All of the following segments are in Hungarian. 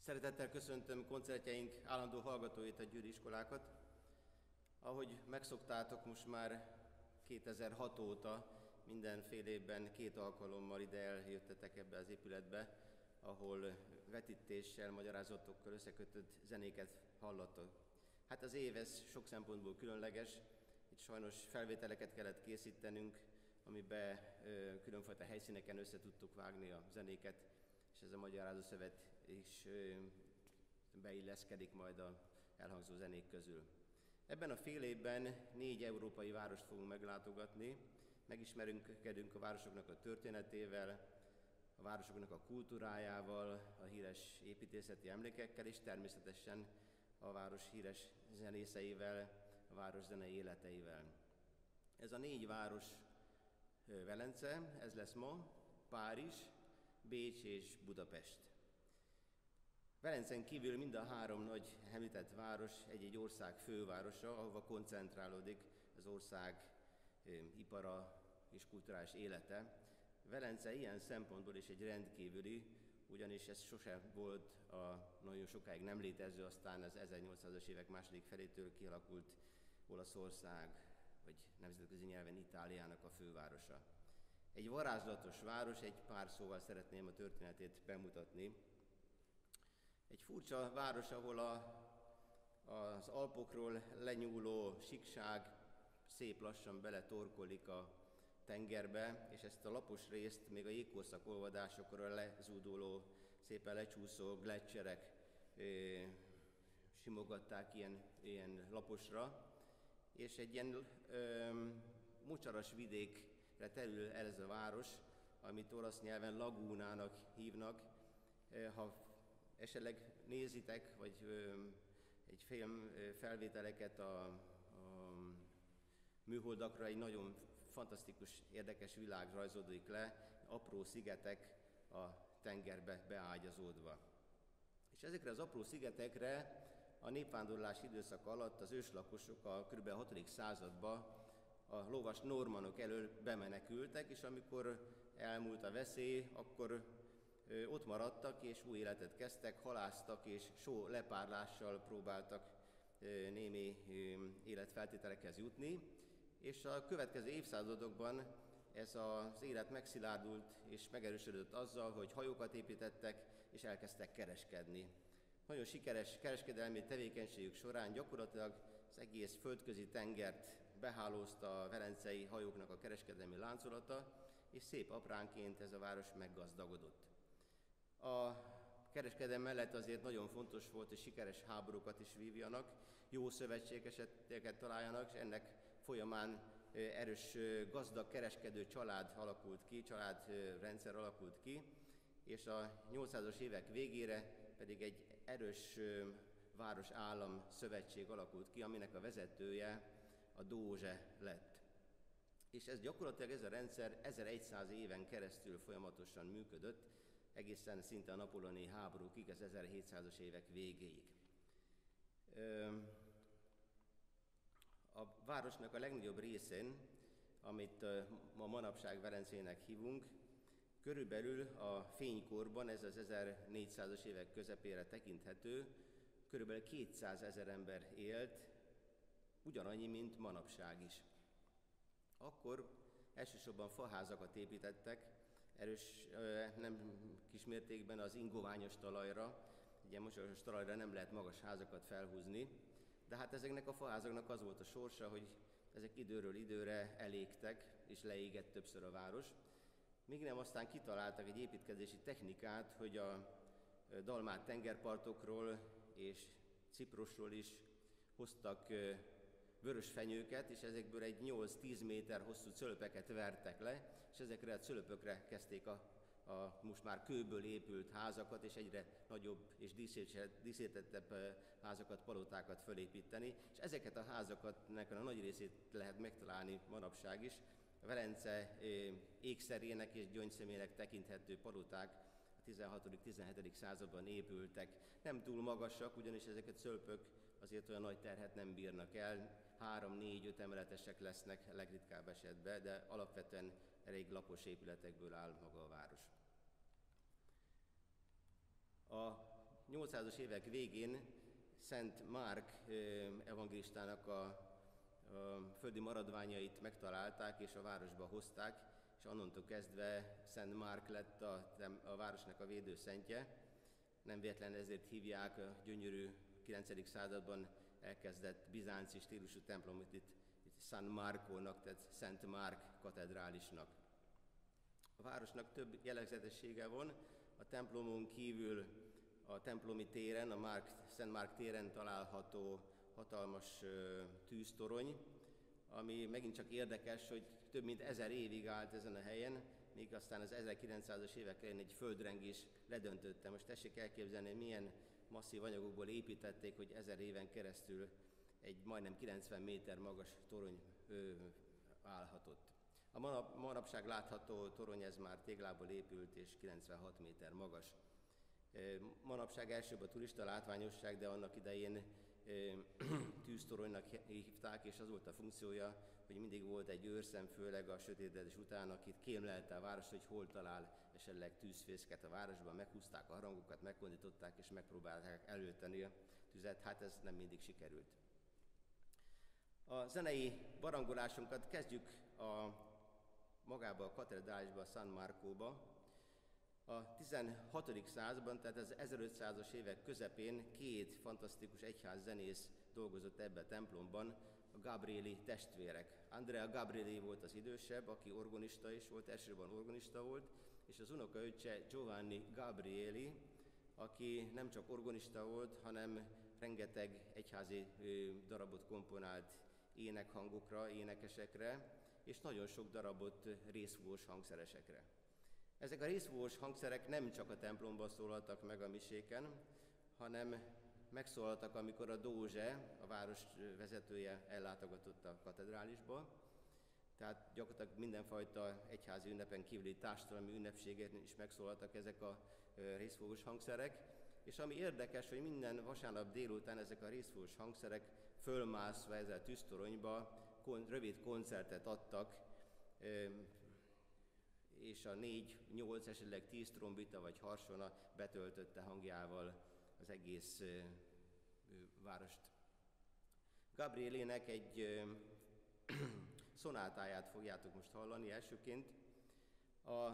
Szeretettel köszöntöm koncertjeink állandó hallgatóit, a gyűri iskolákat. Ahogy megszoktátok, most már 2006 óta mindenfél évben két alkalommal ide eljöttetek ebbe az épületbe, ahol vetítéssel, magyarázatokkal összekötött zenéket hallatok. Hát az év ez sok szempontból különleges, itt sajnos felvételeket kellett készítenünk, amiben különfajta helyszíneken össze tudtuk vágni a zenéket, és ez a Magyarázó Szövet is beilleszkedik majd a elhangzó zenék közül. Ebben a fél évben négy európai várost fogunk meglátogatni, megismerünk a városoknak a történetével, a városoknak a kultúrájával, a híres építészeti emlékekkel, és természetesen a város híres zenészeivel, a város zenei életeivel. Ez a négy város Velence, ez lesz ma, Párizs, Bécs és Budapest. Velencen kívül mind a három nagy említett város egy-egy ország fővárosa, ahova koncentrálódik az ország ipara és kulturális élete. Velence ilyen szempontból is egy rendkívüli, ugyanis ez sose volt a nagyon sokáig nem létező, aztán az 1800-as évek második felétől kialakult Olaszország, vagy nemzetközi nyelven Itáliának a fővárosa. Egy varázslatos város, egy pár szóval szeretném a történetét bemutatni. Egy furcsa város, ahol a, az Alpokról lenyúló sikság szép lassan beletorkolik a tengerbe, és ezt a lapos részt még a jégkorszak olvadásokra lezúduló, szépen lecsúszó gletszerek simogatták ilyen, ilyen laposra, és egy ilyen ö, mocsaras vidék terül el ez a város, amit olasz nyelven lagúnának hívnak. Ha esetleg nézitek, vagy egy film felvételeket a, a műholdakra, egy nagyon fantasztikus, érdekes világ rajzódik le, apró szigetek a tengerbe beágyazódva. És ezekre az apró szigetekre a népvándorlás időszak alatt az őslakosok a kb. 6. században a lovas normanok elől bemenekültek, és amikor elmúlt a veszély, akkor ott maradtak, és új életet kezdtek, haláztak, és só lepárlással próbáltak némi életfeltételekhez jutni, és a következő évszázadokban ez az élet megszilárdult és megerősödött azzal, hogy hajókat építettek és elkezdtek kereskedni. Nagyon sikeres kereskedelmi tevékenységük során gyakorlatilag az egész földközi tengert behálózta a velencei hajóknak a kereskedelmi láncolata, és szép apránként ez a város meggazdagodott. A kereskedelem mellett azért nagyon fontos volt, hogy sikeres háborúkat is vívjanak, jó szövetségeseket találjanak, és ennek folyamán erős gazdag kereskedő család alakult ki, családrendszer alakult ki, és a 800-as évek végére pedig egy erős város-állam szövetség alakult ki, aminek a vezetője a Dózse lett. És ez gyakorlatilag ez a rendszer 1100 éven keresztül folyamatosan működött, egészen szinte a napoloni háborúkig, az 1700-as évek végéig. A városnak a legnagyobb részén, amit ma manapság Velencének hívunk, körülbelül a fénykorban, ez az 1400-as évek közepére tekinthető, körülbelül 200 ezer ember élt, ugyanannyi, mint manapság is. Akkor elsősorban faházakat építettek, erős, nem kismértékben az ingoványos talajra, ugye most talajra nem lehet magas házakat felhúzni, de hát ezeknek a faházaknak az volt a sorsa, hogy ezek időről időre elégtek, és leégett többször a város. Míg nem aztán kitaláltak egy építkezési technikát, hogy a Dalmát tengerpartokról és Ciprusról is hoztak vörös fenyőket, és ezekből egy 8-10 méter hosszú cölöpeket vertek le, és ezekre a cölöpökre kezdték a, a most már kőből épült házakat, és egyre nagyobb és díszítettebb házakat, palotákat fölépíteni, és ezeket a házakat, a nagy részét lehet megtalálni manapság is, a Velence ékszerének és gyöngyszemének tekinthető paloták a 16.-17. században épültek. Nem túl magasak, ugyanis ezeket szölpök azért olyan nagy terhet nem bírnak el. 3-4-5 emeletesek lesznek legritkább esetben, de alapvetően elég lapos épületekből áll maga a város. A 800-as évek végén Szent Márk evangelistának a, földi maradványait megtalálták és a városba hozták, és onnantól kezdve Szent Márk lett a, a városnak a védőszentje. Nem véletlen ezért hívják a gyönyörű 9. században elkezdett bizánci stílusú templomot itt, itt San Markónak, tehát Szent Márk katedrálisnak. A városnak több jellegzetessége van, a templomon kívül a templomi téren, a Márk, Szent Márk téren található hatalmas tűztorony, ami megint csak érdekes, hogy több mint ezer évig állt ezen a helyen, míg aztán az 1900-as évek elején egy földrengés ledöntötte. Most tessék elképzelni, milyen masszív anyagokból építették, hogy ezer éven keresztül egy majdnem 90 méter magas torony ö, állhatott. A manap, manapság látható torony ez már téglából épült és 96 méter magas. Manapság elsőbb a turista látványosság, de annak idején tűztoronynak hívták, és az volt a funkciója, hogy mindig volt egy őrszem, főleg a sötétedés után, akit kémlelte a város, hogy hol talál esetleg tűzfészket a városban, meghúzták a harangokat, megkondították és megpróbálták előteni a tüzet, hát ez nem mindig sikerült. A zenei barangolásunkat kezdjük a magába a katedrálisba, San Marcóba. A 16. században, tehát az 1500-as évek közepén két fantasztikus egyház zenész dolgozott ebbe a templomban, a Gabrieli testvérek. Andrea Gabrieli volt az idősebb, aki organista is volt, elsősorban organista volt, és az unokaöccse Giovanni Gabrieli, aki nem csak organista volt, hanem rengeteg egyházi darabot komponált énekhangokra, énekesekre, és nagyon sok darabot részfúvós hangszeresekre. Ezek a részfúvós hangszerek nem csak a templomban szólaltak meg a miséken, hanem megszólaltak, amikor a Dózse, a város vezetője ellátogatott a katedrálisba, tehát gyakorlatilag mindenfajta egyházi ünnepen kívüli társadalmi ünnepségen is megszólaltak ezek a részfogós hangszerek, és ami érdekes, hogy minden vasárnap délután ezek a részfogós hangszerek fölmászva ezzel tűztoronyba kon, rövid koncertet adtak, és a négy, nyolc, esetleg tíz trombita vagy harsona betöltötte hangjával az egész várost. Gabrielének egy szonátáját fogjátok most hallani elsőként. A,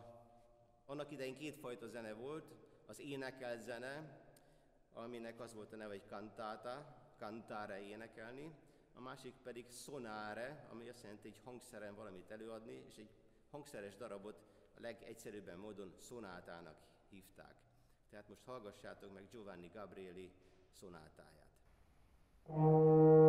annak idején kétfajta zene volt, az énekelt zene, aminek az volt a neve, hogy kantáta, kantáre énekelni, a másik pedig szonáre, ami azt jelenti, hogy hangszeren valamit előadni, és egy hangszeres darabot a legegyszerűbben módon szonátának hívták. Tehát most hallgassátok meg Giovanni Gabrieli szonátáját. városban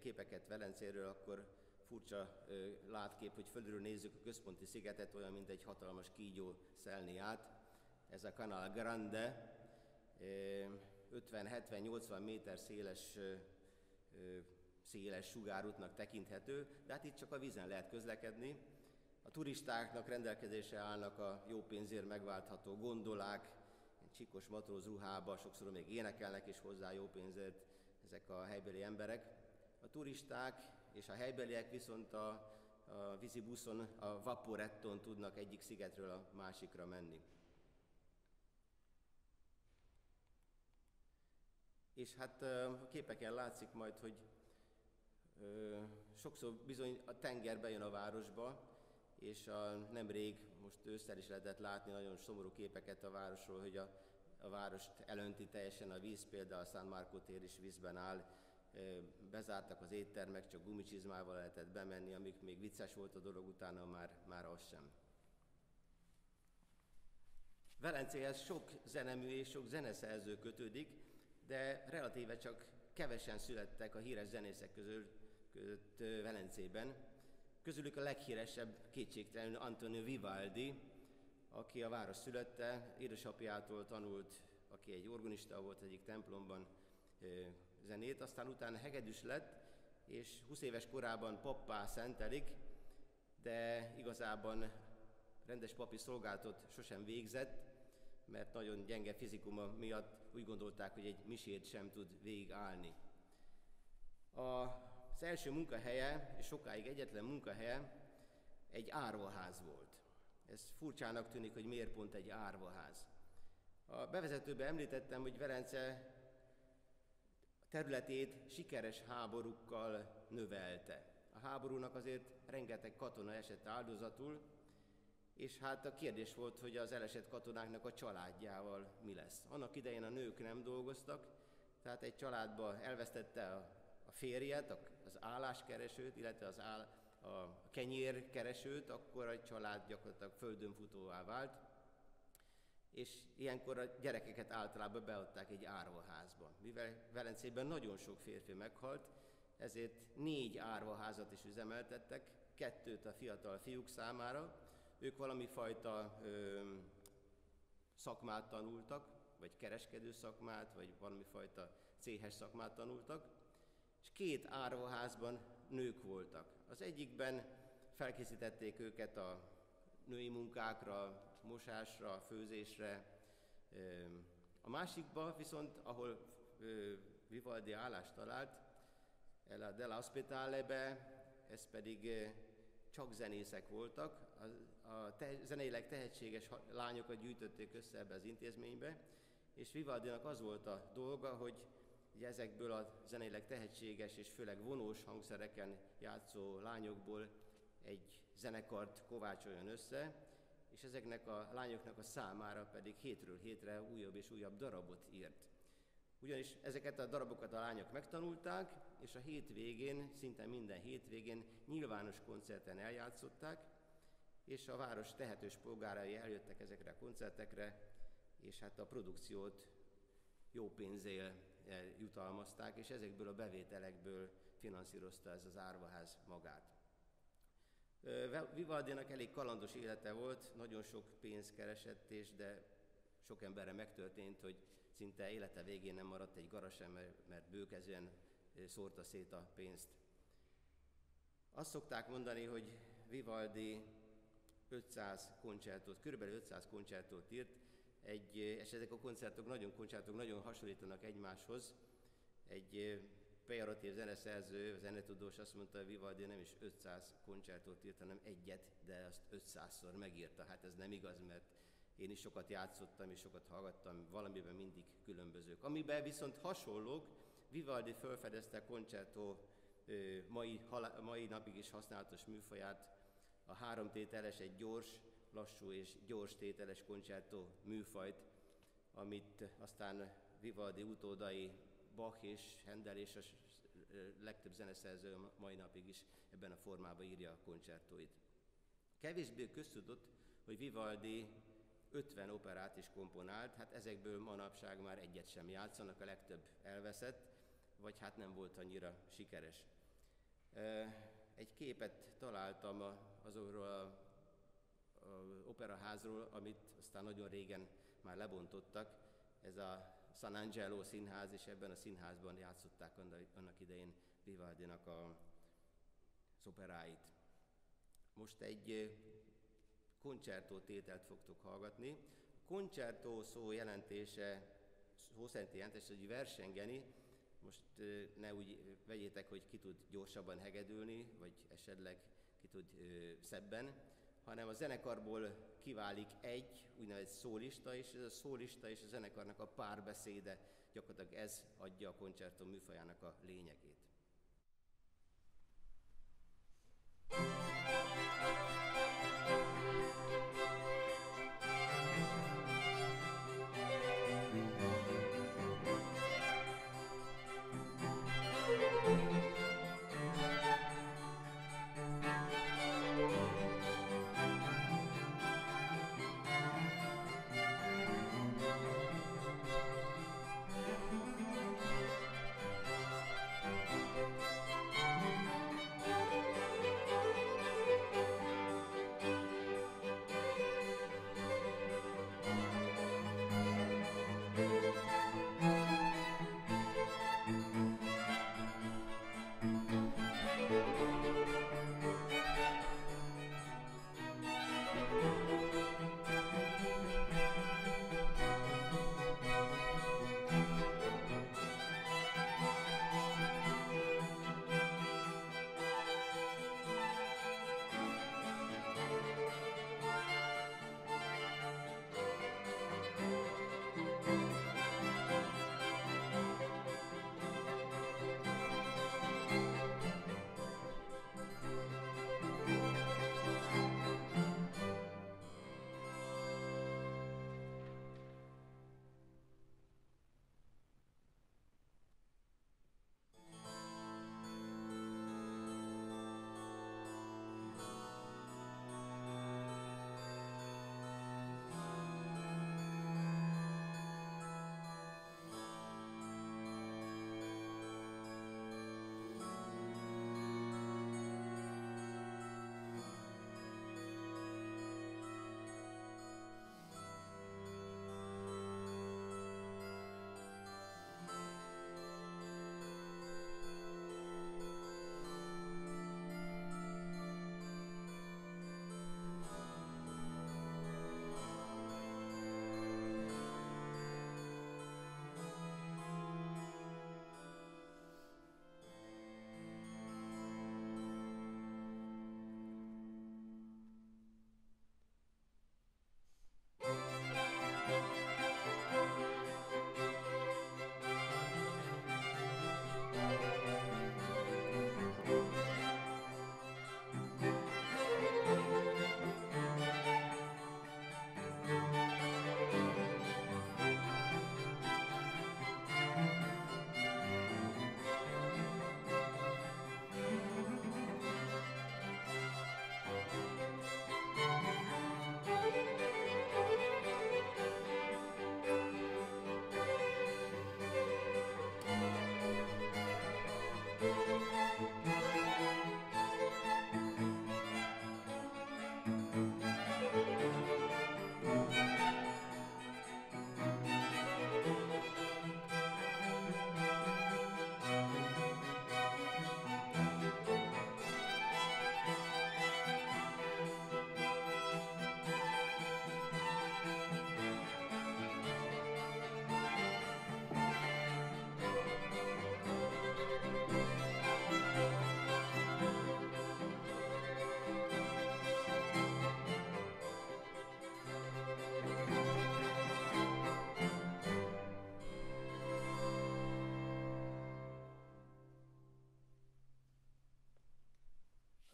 képeket Velencéről, akkor furcsa látkép, hogy fölülről nézzük a központi szigetet, olyan, mint egy hatalmas kígyó szelni át. Ez a Canal Grande, 50-70-80 méter széles széles sugárútnak tekinthető, de hát itt csak a vízen lehet közlekedni. A turistáknak rendelkezésre állnak a jó pénzért megváltható gondolák, csikos matróz ruhába, sokszor még énekelnek is hozzá jó pénzért ezek a helybeli emberek. A turisták és a helybeliek viszont a, a vízi buszon, a vaporetton tudnak egyik szigetről a másikra menni. És hát a képeken látszik majd, hogy sokszor bizony a tenger bejön a városba, és a, nemrég, most ősszel is lehetett látni nagyon szomorú képeket a városról, hogy a, a várost elönti teljesen a víz, például a San Marco tér is vízben áll, bezártak az éttermek, csak gumicsizmával lehetett bemenni, amik még vicces volt a dolog, utána már, már az sem. Velencéhez sok zenemű és sok zeneszerző kötődik, de relatíve csak kevesen születtek a híres zenészek közül, között Velencében. Közülük a leghíresebb kétségtelenül Antonio Vivaldi, aki a város szülötte, édesapjától tanult, aki egy organista volt egyik templomban zenét, aztán utána hegedűs lett, és 20 éves korában pappá szentelik, de igazában rendes papi szolgálatot sosem végzett, mert nagyon gyenge fizikuma miatt úgy gondolták, hogy egy misét sem tud végigállni. Az első munkahelye, és sokáig egyetlen munkahelye, egy árvaház volt. Ez furcsának tűnik, hogy miért pont egy árvaház. A bevezetőben említettem, hogy Velence területét sikeres háborúkkal növelte. A háborúnak azért rengeteg katona esett áldozatul, és hát a kérdés volt, hogy az elesett katonáknak a családjával mi lesz. Annak idején a nők nem dolgoztak, tehát egy családba elvesztette a, a férjet, az álláskeresőt, illetve az áll, a kenyérkeresőt, akkor a család gyakorlatilag földönfutóvá vált, és ilyenkor a gyerekeket általában beadták egy árvaházba. Mivel Velencében nagyon sok férfi meghalt, ezért négy árvaházat is üzemeltettek, kettőt a fiatal fiúk számára, ők valami fajta ö, szakmát tanultak, vagy kereskedő szakmát, vagy valami fajta céhes szakmát tanultak, és két árvaházban nők voltak. Az egyikben felkészítették őket a női munkákra, mosásra, főzésre. A másikba viszont, ahol Vivaldi állást talált, el Della Hospitale-be, ez pedig csak zenészek voltak, a, a te, zeneileg tehetséges lányokat gyűjtötték össze ebbe az intézménybe, és Vivaldinak az volt a dolga, hogy ezekből a zeneileg tehetséges és főleg vonós hangszereken játszó lányokból egy zenekart kovácsoljon össze, és ezeknek a lányoknak a számára pedig hétről hétre újabb és újabb darabot írt. Ugyanis ezeket a darabokat a lányok megtanulták, és a hétvégén, szinte minden hétvégén nyilvános koncerten eljátszották, és a város tehetős polgárai eljöttek ezekre a koncertekre, és hát a produkciót jó pénzél jutalmazták, és ezekből a bevételekből finanszírozta ez az árvaház magát. Vivaldinak elég kalandos élete volt, nagyon sok pénzt keresett, és de sok emberre megtörtént, hogy szinte élete végén nem maradt egy gara sem, mert bőkezően szórta szét a pénzt. Azt szokták mondani, hogy Vivaldi 500 koncertot, kb. 500 koncertot írt, egy, és ezek a koncertok, nagyon koncertok nagyon hasonlítanak egymáshoz. Egy pejoratív zeneszerző, zenetudós azt mondta, hogy Vivaldi nem is 500 koncertot írt, hanem egyet, de azt 500-szor megírta. Hát ez nem igaz, mert én is sokat játszottam és sokat hallgattam, valamiben mindig különbözők. Amiben viszont hasonlók, Vivaldi felfedezte koncertó mai, mai napig is használatos műfaját, a háromtételes, egy gyors, lassú és gyors tételes koncertó műfajt, amit aztán Vivaldi utódai Bach és Handel és a legtöbb zeneszerző mai napig is ebben a formában írja a koncertóit. Kevésbé köztudott, hogy Vivaldi 50 operát is komponált, hát ezekből manapság már egyet sem játszanak, a legtöbb elveszett, vagy hát nem volt annyira sikeres. Egy képet találtam azokról a, operaházról, amit aztán nagyon régen már lebontottak. Ez a San Angelo színház, és ebben a színházban játszották annak idején Vivaldinak a szoperáit. Most egy koncertó tételt fogtok hallgatni. A koncertó szó jelentése, szó szerinti jelentése, hogy versengeni, most ne úgy vegyétek, hogy ki tud gyorsabban hegedülni, vagy esetleg ki tud szebben, hanem a zenekarból kiválik egy úgynevezett szólista, és ez a szólista és a zenekarnak a párbeszéde, gyakorlatilag ez adja a koncertom műfajának a lényegét.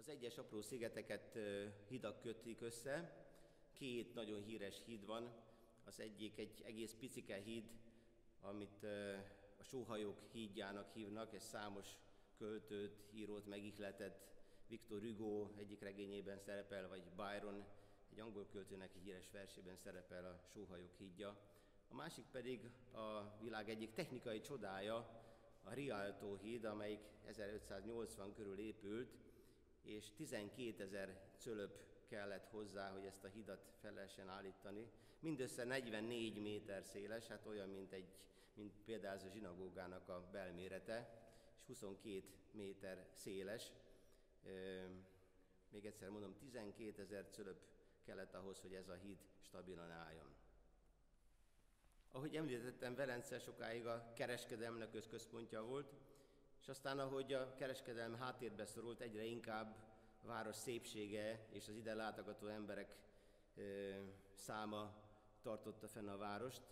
Az egyes apró szigeteket hidak kötik össze. Két nagyon híres híd van. Az egyik egy egész picike híd, amit sóhajók hídjának hívnak, és számos költőt, írót megihletett. Victor Hugo egyik regényében szerepel, vagy Byron egy angol költőnek híres versében szerepel a Sóhajok hídja. A másik pedig a világ egyik technikai csodája, a Rialto híd, amelyik 1580 körül épült, és 12 ezer cölöp kellett hozzá, hogy ezt a hidat fel lehessen állítani. Mindössze 44 méter széles, hát olyan, mint, egy, mint például a zsinagógának a belmérete, és 22 méter széles. Még egyszer mondom, 12 ezer cölöp kellett ahhoz, hogy ez a híd stabilan álljon. Ahogy említettem, Velence sokáig a kereskedelmnek központja volt, és aztán ahogy a kereskedelem háttérbe szorult, egyre inkább a város szépsége és az ide látogató emberek ö, száma tartotta fenn a várost,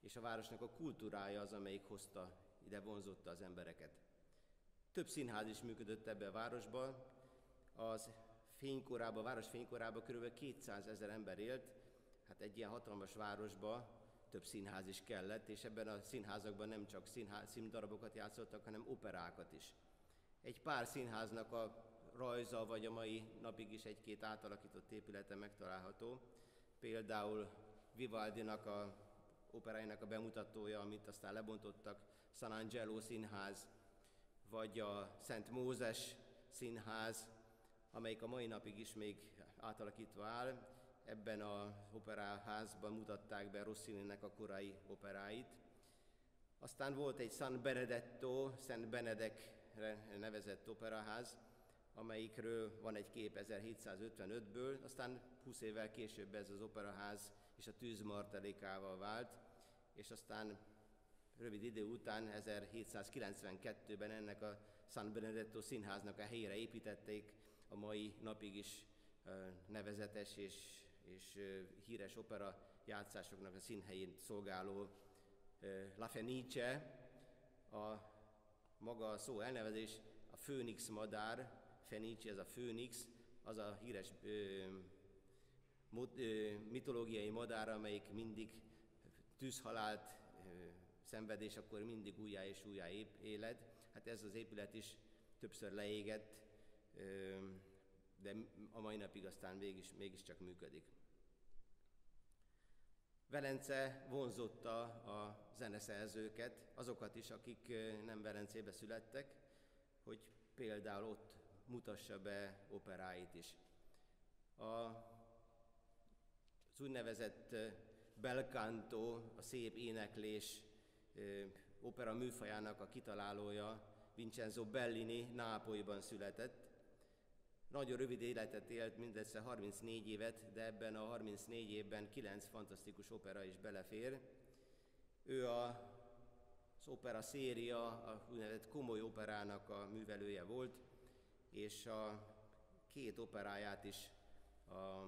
és a városnak a kultúrája az, amelyik hozta, ide vonzotta az embereket. Több színház is működött ebbe a városban. Az fénykorában, a város fénykorában kb. 200 ezer ember élt, hát egy ilyen hatalmas városba több színház is kellett, és ebben a színházakban nem csak színház, színdarabokat játszottak, hanem operákat is. Egy pár színháznak a rajza, vagy a mai napig is egy-két átalakított épülete megtalálható. Például Vivaldinak a operáinak a bemutatója, amit aztán lebontottak, San Angelo színház, vagy a Szent Mózes színház, amelyik a mai napig is még átalakítva áll. Ebben az operáházban mutatták be Rossininek a korai operáit. Aztán volt egy San Benedetto, Szent Benedekre nevezett operaház, amelyikről van egy kép 1755-ből, aztán 20 évvel később ez az operaház és a tűzmartalékával vált, és aztán rövid idő után, 1792-ben ennek a San Benedetto színháznak a helyére építették a mai napig is nevezetes és, és híres opera játszásoknak a színhelyén szolgáló La Fenice, a maga a szó elnevezés, a főnix madár, Fenice, ez a főnix, az a híres mitológiai madár, amelyik mindig tűzhalált ö, szenved, és akkor mindig újjá és újjá éled. Hát ez az épület is többször leégett, de a mai napig aztán mégis, mégiscsak működik. Velence vonzotta a zeneszerzőket, azokat is, akik nem Velencébe születtek, hogy például ott mutassa be operáit is. A, az úgynevezett belcanto, a szép éneklés opera műfajának a kitalálója Vincenzo Bellini Nápolyban született. Nagyon rövid életet élt, mindössze 34 évet, de ebben a 34 évben 9 fantasztikus opera is belefér. Ő a, az opera széria, a úgynevezett komoly operának a művelője volt, és a két operáját is a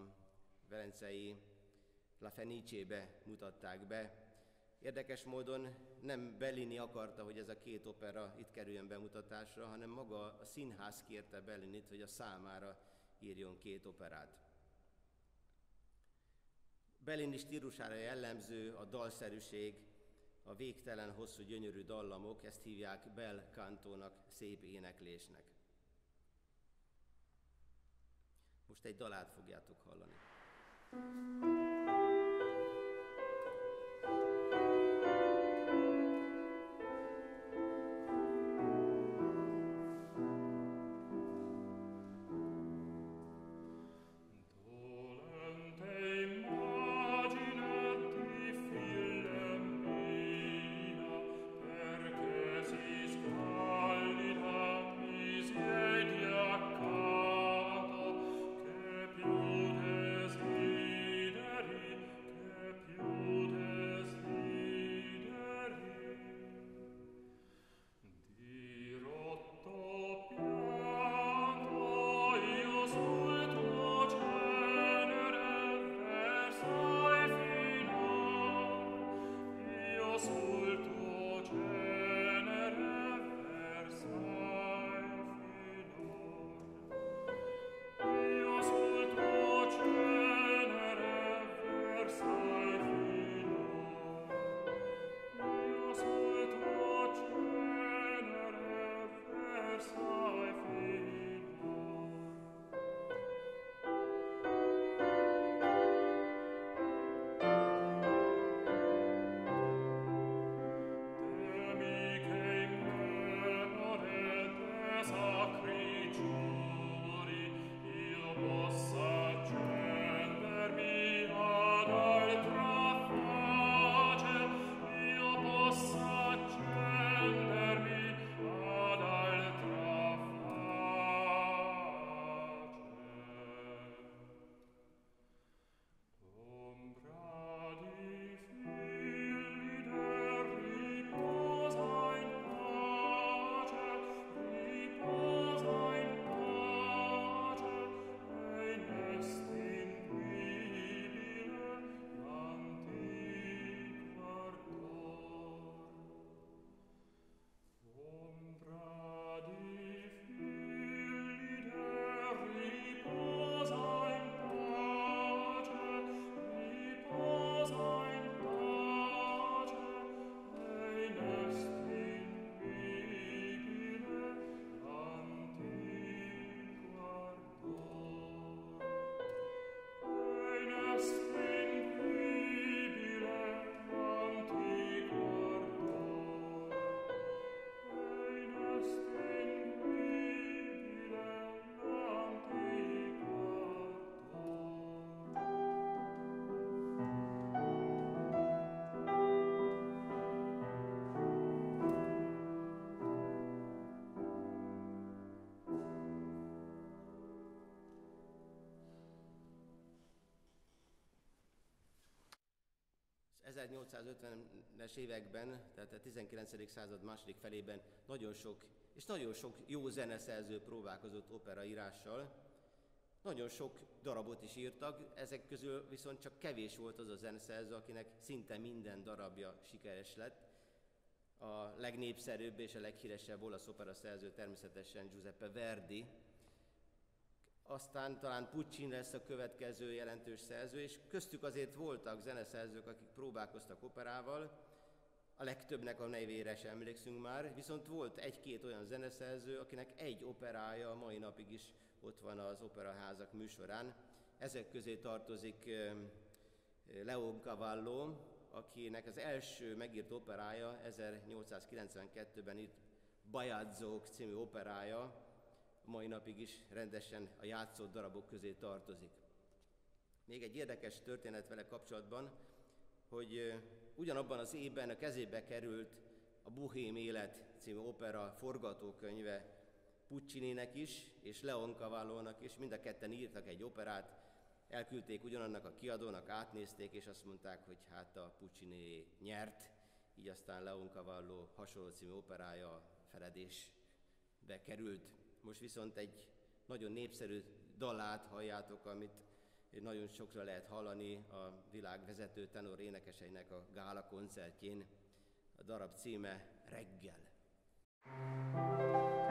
velencei La Fenice-be mutatták be. Érdekes módon nem Bellini akarta, hogy ez a két opera itt kerüljön bemutatásra, hanem maga a színház kérte Bellinit, hogy a számára írjon két operát. Bellini stílusára jellemző a dalszerűség, a végtelen hosszú gyönyörű dallamok, ezt hívják bel cantónak, szép éneklésnek. Most egy dalát fogjátok hallani. 1850-es években, tehát a 19. század második felében nagyon sok, és nagyon sok jó zeneszerző próbálkozott operaírással. Nagyon sok darabot is írtak, ezek közül viszont csak kevés volt az a zeneszerző, akinek szinte minden darabja sikeres lett. A legnépszerűbb és a leghíresebb olasz opera szerző természetesen Giuseppe Verdi, aztán talán Puccin lesz a következő jelentős szerző, és köztük azért voltak zeneszerzők, akik próbálkoztak operával, a legtöbbnek a nevére sem emlékszünk már, viszont volt egy-két olyan zeneszerző, akinek egy operája a mai napig is ott van az operaházak műsorán. Ezek közé tartozik Leon Cavallo, akinek az első megírt operája 1892-ben itt Bajadzók című operája, mai napig is rendesen a játszott darabok közé tartozik. Még egy érdekes történet vele kapcsolatban, hogy ugyanabban az évben a kezébe került a Buhém Élet című opera forgatókönyve Puccininek is, és Leon Cavallónak is, mind a ketten írtak egy operát, elküldték ugyanannak a kiadónak, átnézték, és azt mondták, hogy hát a Puccini nyert, így aztán Leon Cavallo hasonló című operája feledésbe került. Most viszont egy nagyon népszerű dalát halljátok, amit nagyon sokra lehet hallani a világ vezető tenor énekeseinek a gála koncertjén. A darab címe Reggel. thank you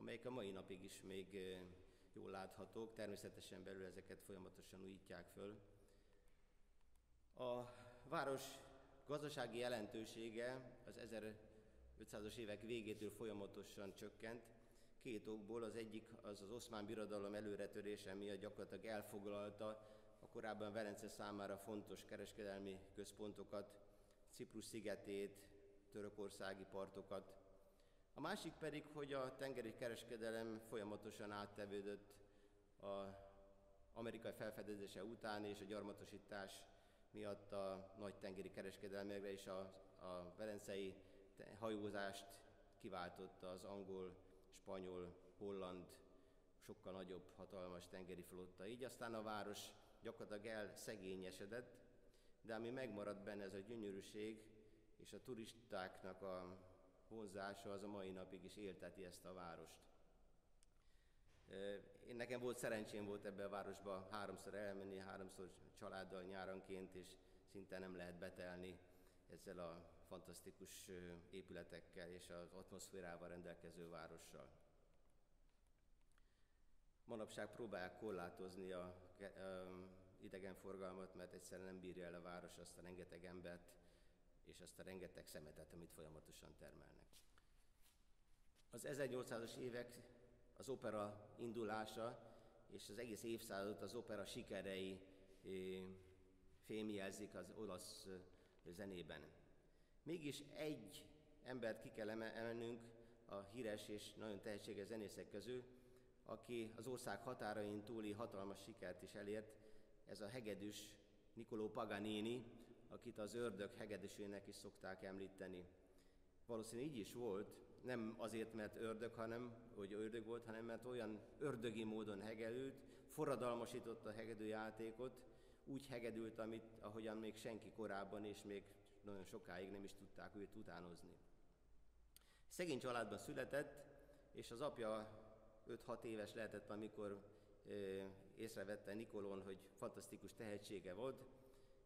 amelyek a mai napig is még jól láthatók, természetesen belül ezeket folyamatosan újítják föl. A város gazdasági jelentősége az 1500-as évek végétől folyamatosan csökkent. Két okból, az egyik az az oszmán birodalom előretörése miatt gyakorlatilag elfoglalta a korábban Velence számára fontos kereskedelmi központokat, Ciprus szigetét, törökországi partokat. A másik pedig, hogy a tengeri kereskedelem folyamatosan áttevődött a amerikai felfedezése után és a gyarmatosítás miatt a nagy tengeri kereskedelmekre és a, a velencei hajózást kiváltotta az angol, spanyol, holland, sokkal nagyobb, hatalmas tengeri flotta. Így aztán a város gyakorlatilag elszegényesedett, de ami megmaradt benne ez a gyönyörűség, és a turistáknak a vonzása az a mai napig is élteti ezt a várost. Én nekem volt szerencsém volt ebbe a városba háromszor elmenni, háromszor családdal nyáronként, és szinte nem lehet betelni ezzel a fantasztikus épületekkel és az atmoszférával rendelkező várossal. Manapság próbálják korlátozni a idegenforgalmat, mert egyszerűen nem bírja el a város azt a rengeteg embert, és azt a rengeteg szemetet, amit folyamatosan termelnek. Az 1800-as évek az opera indulása és az egész évszázadot az opera sikerei fémjelzik az olasz zenében. Mégis egy embert ki kell emelnünk a híres és nagyon tehetséges zenészek közül, aki az ország határain túli hatalmas sikert is elért, ez a hegedűs Nicolò Paganini, akit az ördög hegedűsének is szokták említeni. Valószínűleg így is volt, nem azért, mert ördög, hanem, hogy ördög volt, hanem mert olyan ördögi módon hegedült, forradalmasította a hegedű játékot, úgy hegedült, amit, ahogyan még senki korábban, és még nagyon sokáig nem is tudták őt utánozni. Szegény családban született, és az apja 5-6 éves lehetett, amikor észrevette Nikolón, hogy fantasztikus tehetsége volt,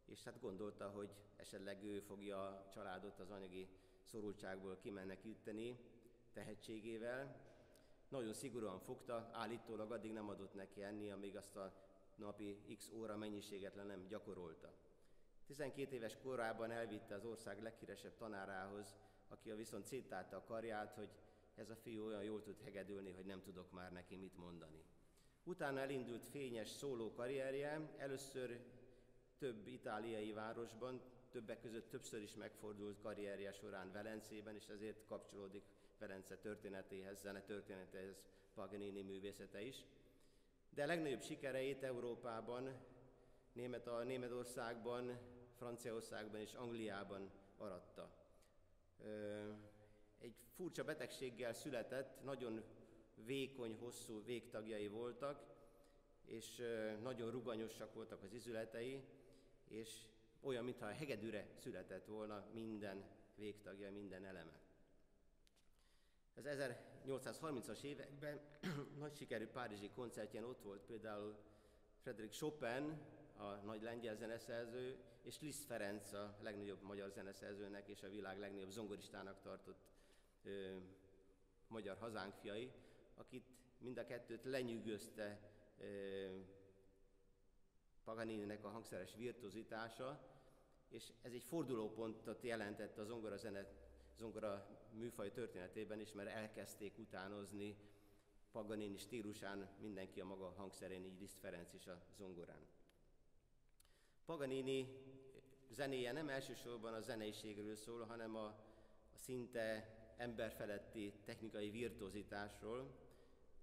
és hát gondolta, hogy esetleg ő fogja a családot az anyagi szorultságból kimenekíteni tehetségével. Nagyon szigorúan fogta, állítólag addig nem adott neki enni, amíg azt a napi x óra mennyiséget le nem gyakorolta. 12 éves korában elvitte az ország leghíresebb tanárához, aki a viszont széttálta a karját, hogy ez a fiú olyan jól tud hegedülni, hogy nem tudok már neki mit mondani. Utána elindult fényes szóló karrierje, először több itáliai városban, többek között többször is megfordult karrierje során Velencében, és ezért kapcsolódik Velence történetéhez, zene történetéhez Paganini művészete is. De a legnagyobb sikereit Európában, Német, a Németországban, Franciaországban és Angliában aratta. Egy furcsa betegséggel született, nagyon vékony, hosszú végtagjai voltak, és nagyon ruganyosak voltak az izületei, és olyan, mintha a hegedűre született volna minden végtagja, minden eleme. Az 1830-as években nagy sikerű párizsi koncertjén ott volt például Frederick Chopin, a nagy lengyel zeneszerző, és Liszt Ferenc a legnagyobb magyar zeneszerzőnek és a világ legnagyobb zongoristának tartott ö, magyar hazánk fiai, akit mind a kettőt lenyűgözte ö, Paganininek a hangszeres virtuozitása, és ez egy fordulópontot jelentett a zongora zene, zongora műfaj történetében is, mert elkezdték utánozni Paganini stílusán mindenki a maga hangszerén, így Liszt Ferenc is a zongorán. Paganini zenéje nem elsősorban a zeneiségről szól, hanem a, a szinte emberfeletti technikai virtuozitásról.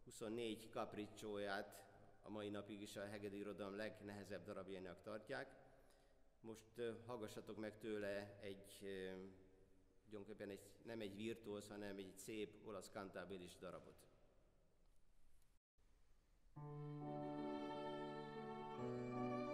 24 kapricsóját a mai napig is a hegedű irodalom legnehezebb darabjának tartják. Most hallgassatok meg tőle egy, gyakorlatilag egy, nem egy virtuóz, hanem egy szép olasz kantábilis darabot. thank you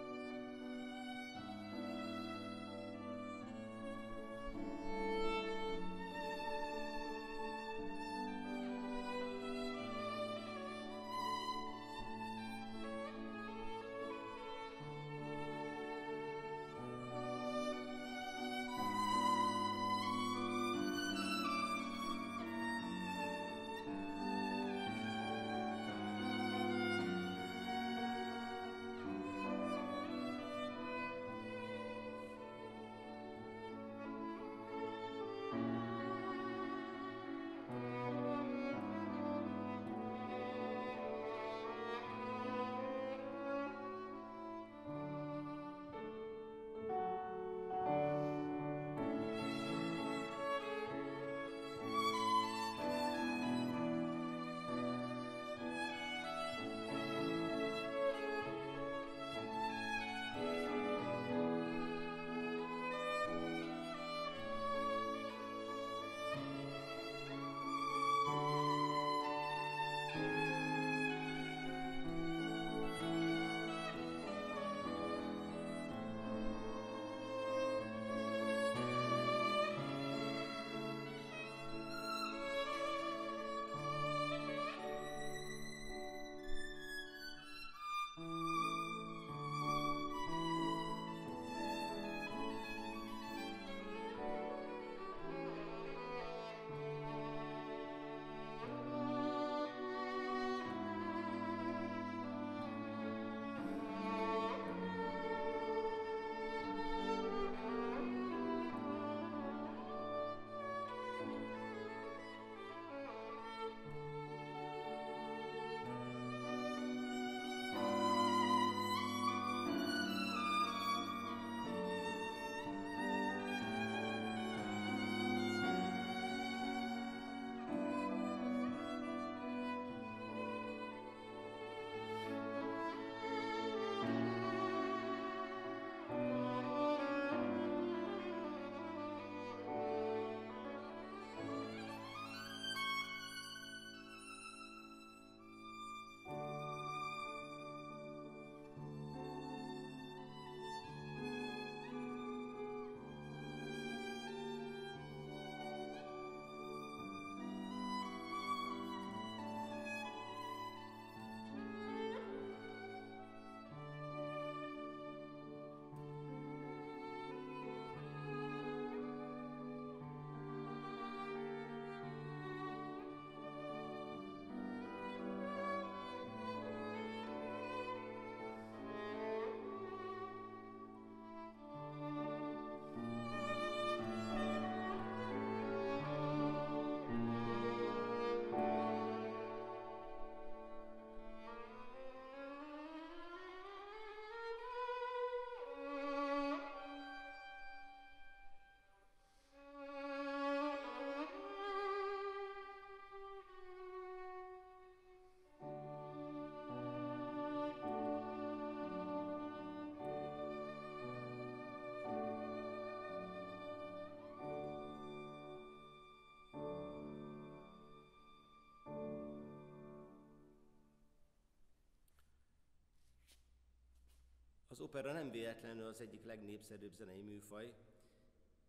Az opera nem véletlenül az egyik legnépszerűbb zenei műfaj,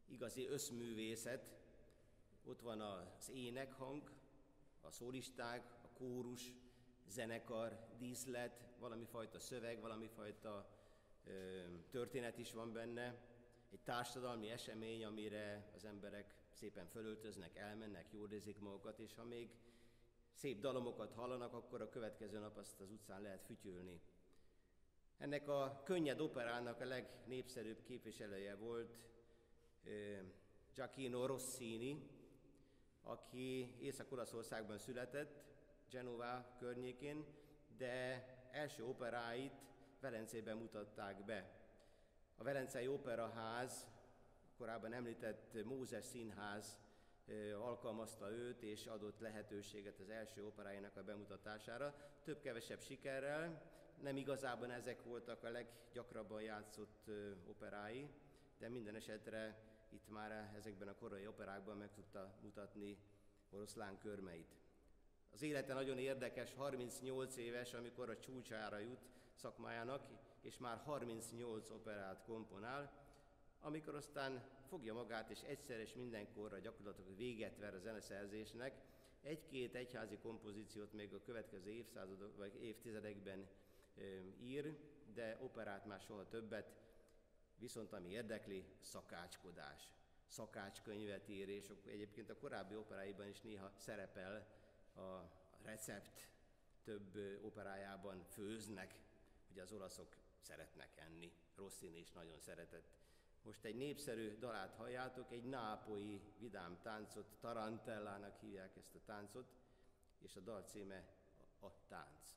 igazi összművészet. Ott van az énekhang, a szólisták, a kórus, zenekar, díszlet, valami fajta szöveg, valami fajta ö, történet is van benne, egy társadalmi esemény, amire az emberek szépen fölöltöznek, elmennek, jól érzik magukat, és ha még szép dalomokat hallanak, akkor a következő nap azt az utcán lehet fütyülni. Ennek a könnyed operának a legnépszerűbb képviselője volt Giacchino Rossini, aki Észak-Olaszországban született, Genova környékén, de első operáit Velencében mutatták be. A Velencei Operaház, korábban említett Mózes Színház alkalmazta őt, és adott lehetőséget az első operájának a bemutatására, több-kevesebb sikerrel, nem igazában ezek voltak a leggyakrabban játszott operái, de minden esetre itt már ezekben a korai operákban meg tudta mutatni oroszlán körmeit. Az élete nagyon érdekes, 38 éves, amikor a csúcsára jut szakmájának, és már 38 operát komponál, amikor aztán fogja magát, és egyszer és mindenkorra gyakorlatilag véget ver a zeneszerzésnek, egy-két egyházi kompozíciót még a következő évszázadok vagy évtizedekben ír, de operát már soha többet, viszont ami érdekli, szakácskodás. Szakácskönyvet ír, és egyébként a korábbi operáiban is néha szerepel a recept, több operájában főznek, ugye az olaszok szeretnek enni, Rossini is nagyon szeretett. Most egy népszerű dalát halljátok, egy nápoi vidám táncot, Tarantellának hívják ezt a táncot, és a dal címe a, tánc.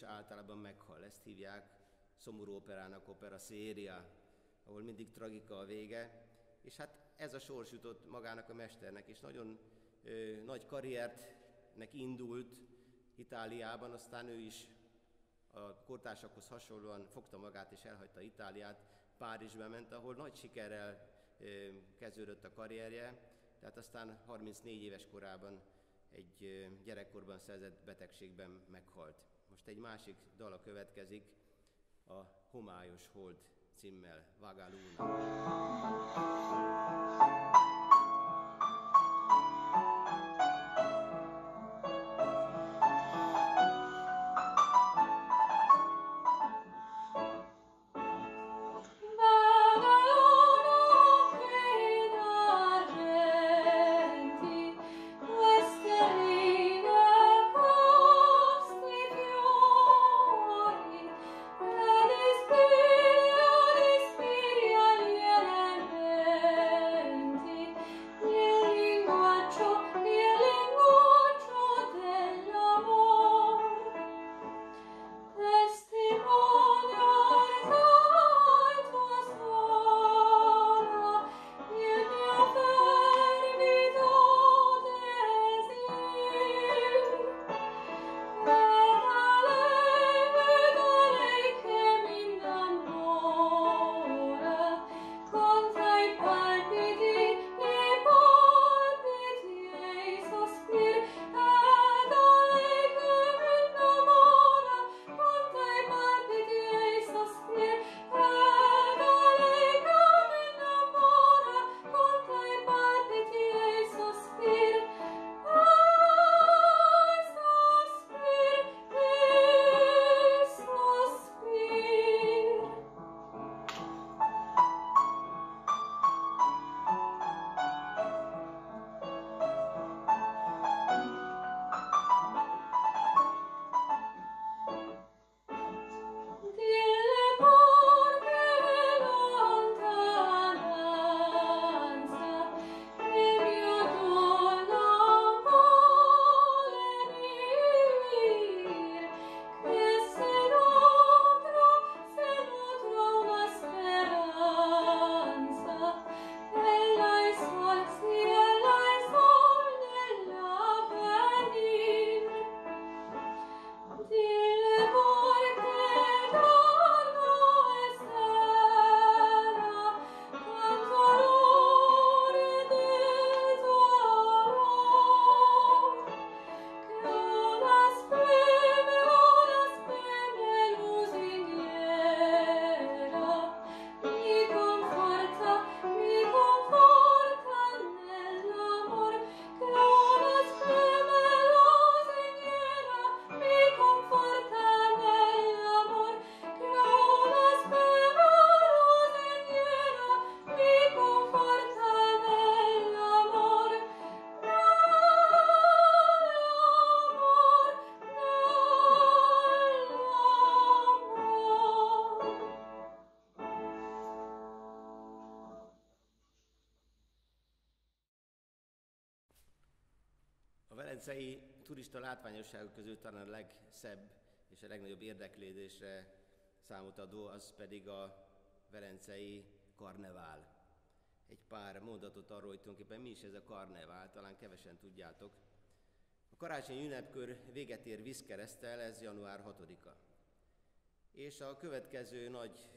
főhős általában meghal. Ezt hívják szomorú operának opera széria, ahol mindig tragika a vége. És hát ez a sors jutott magának a mesternek, és nagyon ö, nagy karriertnek indult Itáliában, aztán ő is a kortársakhoz hasonlóan fogta magát és elhagyta Itáliát, Párizsba ment, ahol nagy sikerrel kezdődött a karrierje, tehát aztán 34 éves korában egy gyerekkorban szerzett betegségben meghalt. Most egy másik dala következik, a Homályos Hold címmel, Vagaluna. Velencei turista látványosságok közül talán a legszebb és a legnagyobb érdeklődésre számot adó, az pedig a velencei karnevál. Egy pár mondatot arról, hogy tulajdonképpen mi is ez a karnevál, talán kevesen tudjátok. A karácsonyi ünnepkör véget ér vízkeresztel, ez január 6-a. És a következő nagy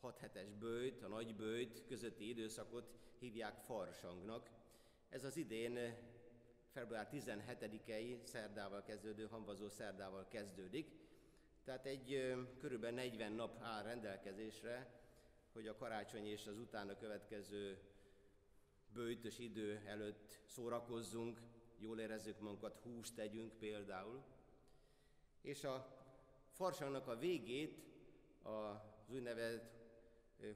6 hetes bőjt, a nagy bőjt közötti időszakot hívják farsangnak. Ez az idén február 17-i szerdával kezdődő, hamvazó szerdával kezdődik. Tehát egy körülbelül 40 nap áll rendelkezésre, hogy a karácsony és az utána következő bőjtös idő előtt szórakozzunk, jól érezzük magunkat, húst tegyünk például. És a farsangnak a végét az úgynevezett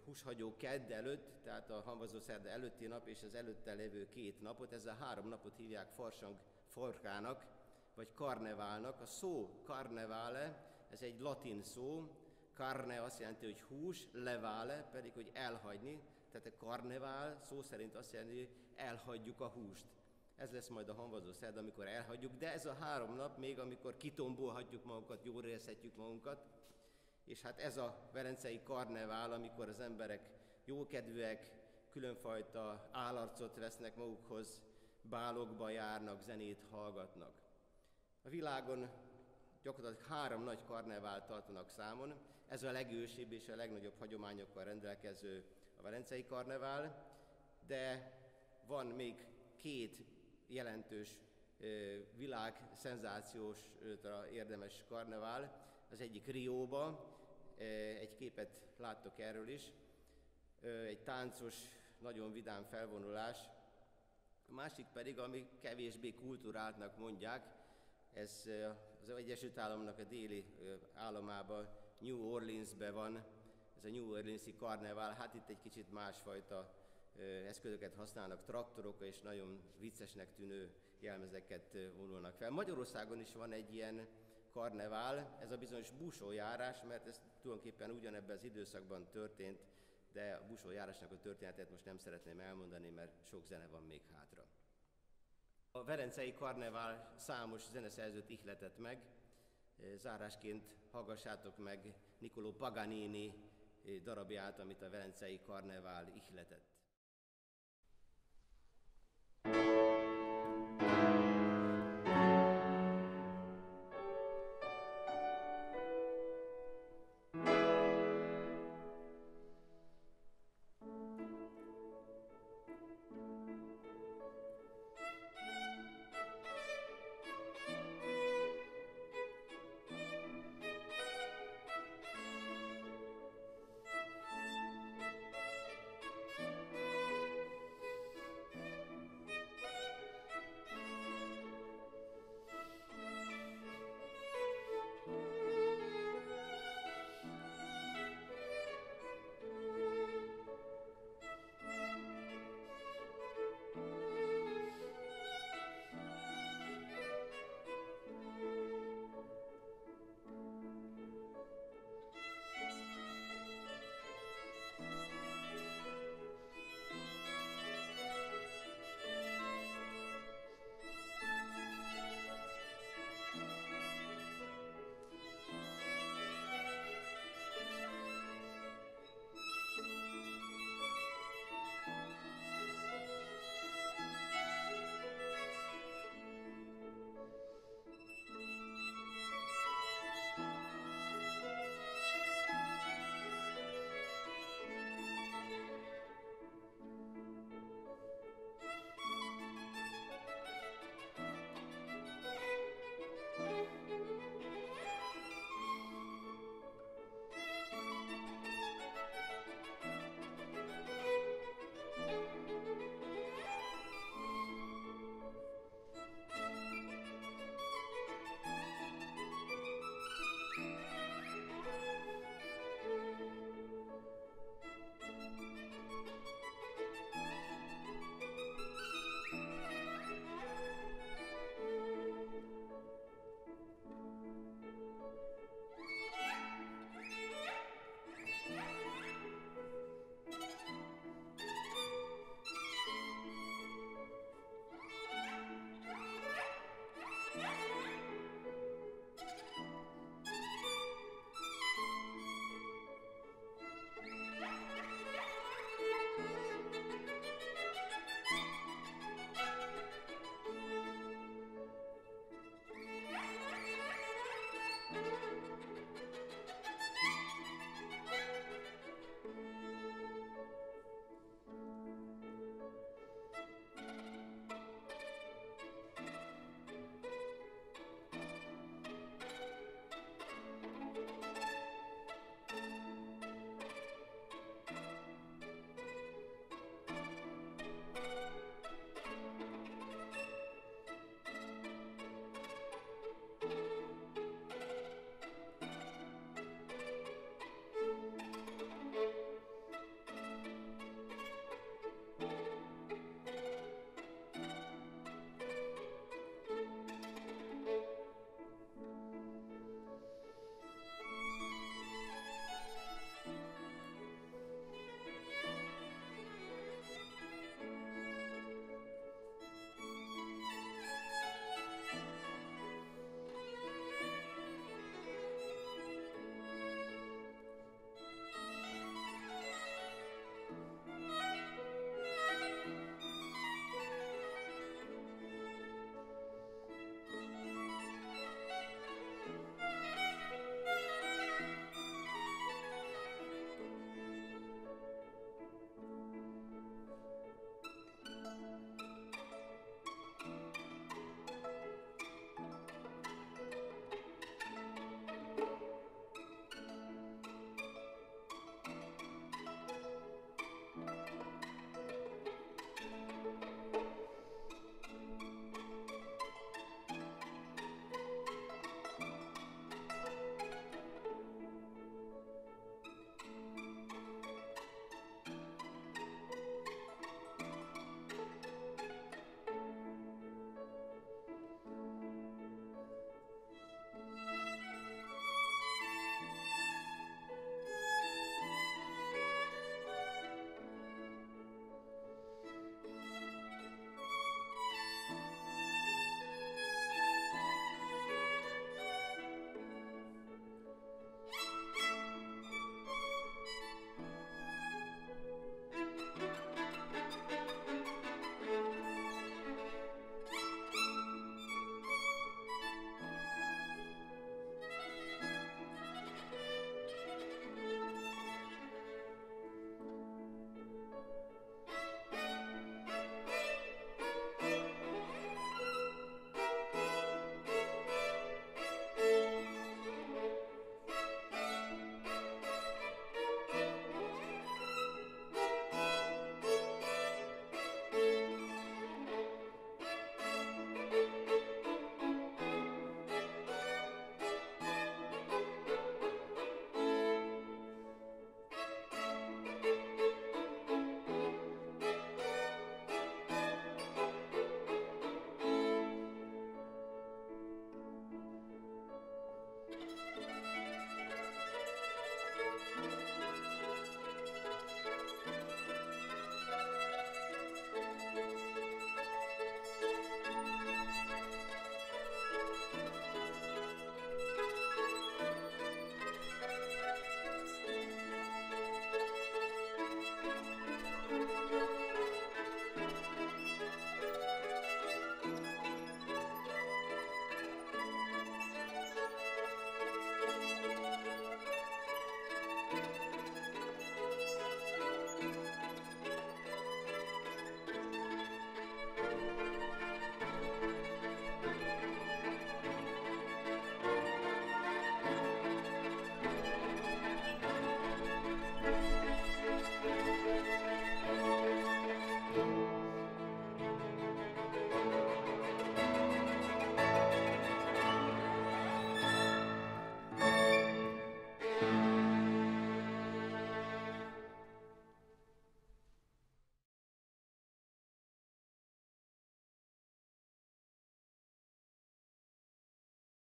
húshagyó kedd előtt, tehát a hamvazó szerda előtti nap és az előtte lévő két napot, ezzel a három napot hívják farsang forkának, vagy karneválnak. A szó karnevále, ez egy latin szó, carne azt jelenti, hogy hús, levále pedig, hogy elhagyni, tehát a karnevál szó szerint azt jelenti, hogy elhagyjuk a húst. Ez lesz majd a hamvazó szerda, amikor elhagyjuk, de ez a három nap még, amikor kitombolhatjuk magunkat, jól érezhetjük magunkat, és hát ez a Velencei karnevál, amikor az emberek jókedvűek, különfajta állarcot vesznek magukhoz, bálokba járnak, zenét hallgatnak. A világon gyakorlatilag három nagy karnevál tartanak számon. Ez a legősibb és a legnagyobb hagyományokkal rendelkező a Velencei karnevál, de van még két jelentős világ szenzációsra érdemes karnevál. Az egyik Rióba, egy képet láttok erről is, egy táncos, nagyon vidám felvonulás. A másik pedig, ami kevésbé kulturáltnak mondják, ez az Egyesült Államnak a déli államában, New Orleansbe van, ez a New Orleansi karnevál, hát itt egy kicsit másfajta eszközöket használnak, traktorok, és nagyon viccesnek tűnő jelmezeket vonulnak fel. Magyarországon is van egy ilyen karnevál, ez a bizonyos busójárás, mert ez tulajdonképpen ugyanebben az időszakban történt, de a busójárásnak a történetet most nem szeretném elmondani, mert sok zene van még hátra. A Verencei Karnevál számos zeneszerzőt ihletett meg, zárásként hallgassátok meg Nicolò Paganini darabját, amit a Verencei Karnevál ihletett.